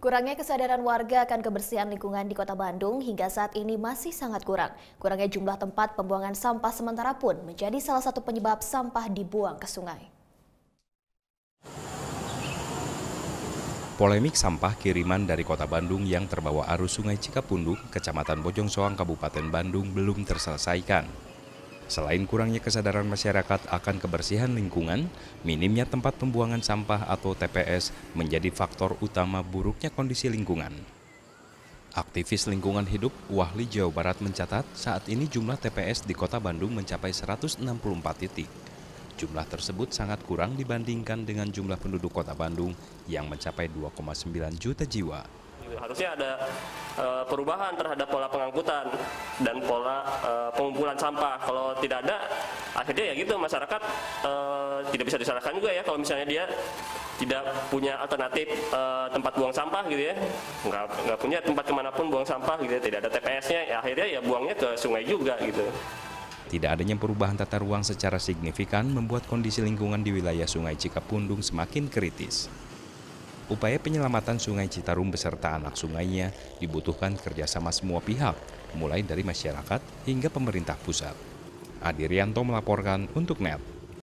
Kurangnya kesadaran warga akan kebersihan lingkungan di kota Bandung hingga saat ini masih sangat kurang. Kurangnya jumlah tempat pembuangan sampah sementara pun menjadi salah satu penyebab sampah dibuang ke sungai. Polemik sampah kiriman dari kota Bandung yang terbawa arus sungai Cikapundung, Kecamatan Bojong Soang, Kabupaten Bandung belum terselesaikan. Selain kurangnya kesadaran masyarakat akan kebersihan lingkungan, minimnya tempat pembuangan sampah atau TPS menjadi faktor utama buruknya kondisi lingkungan. Aktivis lingkungan hidup Wahli Jawa Barat mencatat saat ini jumlah TPS di kota Bandung mencapai 164 titik. Jumlah tersebut sangat kurang dibandingkan dengan jumlah penduduk kota Bandung yang mencapai 2,9 juta jiwa. Harusnya ada uh, perubahan terhadap pola pengangkutan dan pola uh, pengumpulan sampah. Kalau tidak ada, akhirnya ya gitu masyarakat uh, tidak bisa disalahkan juga ya kalau misalnya dia tidak punya alternatif uh, tempat buang sampah gitu ya, nggak nggak punya tempat ke mana pun buang sampah gitu ya, tidak ada TPS-nya, ya akhirnya ya buangnya ke sungai juga gitu. Tidak adanya perubahan tata ruang secara signifikan membuat kondisi lingkungan di wilayah Sungai Cikapundung semakin kritis. Upaya penyelamatan Sungai Citarum beserta anak sungainya dibutuhkan kerjasama semua pihak, mulai dari masyarakat hingga pemerintah pusat. Adirianto melaporkan untuk NET.